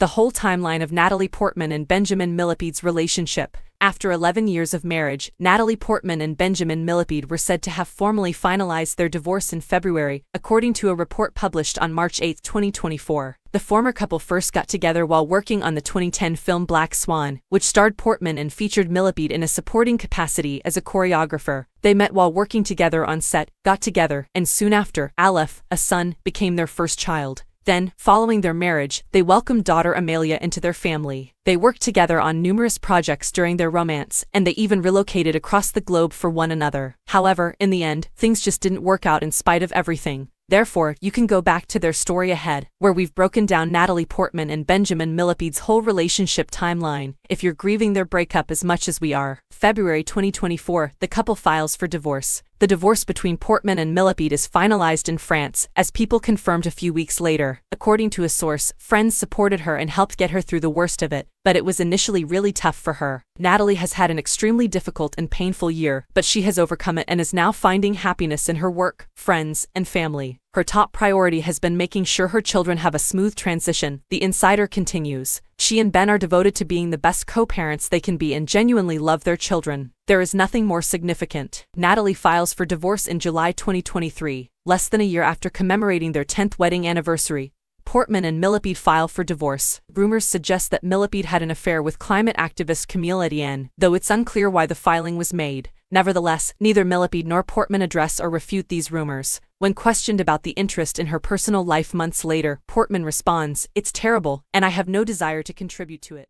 the whole timeline of Natalie Portman and Benjamin Millepied's relationship. After 11 years of marriage, Natalie Portman and Benjamin Millepied were said to have formally finalized their divorce in February, according to a report published on March 8, 2024. The former couple first got together while working on the 2010 film Black Swan, which starred Portman and featured Millepied in a supporting capacity as a choreographer. They met while working together on set, got together, and soon after, Aleph, a son, became their first child. Then, following their marriage, they welcomed daughter Amelia into their family. They worked together on numerous projects during their romance, and they even relocated across the globe for one another. However, in the end, things just didn't work out in spite of everything. Therefore, you can go back to their story ahead, where we've broken down Natalie Portman and Benjamin Millepied's whole relationship timeline, if you're grieving their breakup as much as we are. February 2024, the couple files for divorce. The divorce between Portman and Millepied is finalized in France, as people confirmed a few weeks later. According to a source, friends supported her and helped get her through the worst of it, but it was initially really tough for her. Natalie has had an extremely difficult and painful year, but she has overcome it and is now finding happiness in her work, friends, and family. Her top priority has been making sure her children have a smooth transition, the insider continues. She and Ben are devoted to being the best co-parents they can be and genuinely love their children. There is nothing more significant. Natalie files for divorce in July 2023, less than a year after commemorating their 10th wedding anniversary. Portman and Millepied file for divorce. Rumors suggest that Millepied had an affair with climate activist Camille Etienne, though it's unclear why the filing was made. Nevertheless, neither Millepied nor Portman address or refute these rumors. When questioned about the interest in her personal life months later, Portman responds, It's terrible, and I have no desire to contribute to it.